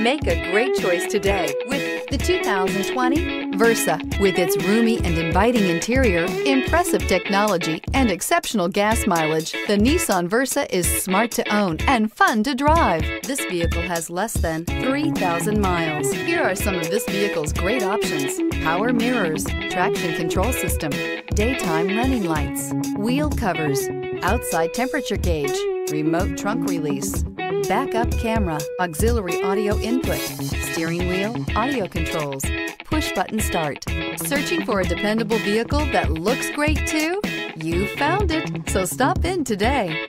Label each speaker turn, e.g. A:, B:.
A: Make a great choice today with the 2020 Versa. With its roomy and inviting interior, impressive technology, and exceptional gas mileage, the Nissan Versa is smart to own and fun to drive. This vehicle has less than 3,000 miles. Here are some of this vehicle's great options. Power mirrors, traction control system, daytime running lights, wheel covers, outside temperature gauge, remote trunk release, backup camera, auxiliary audio input, steering wheel, audio controls, push button start. Searching for a dependable vehicle that looks great too? You found it, so stop in today.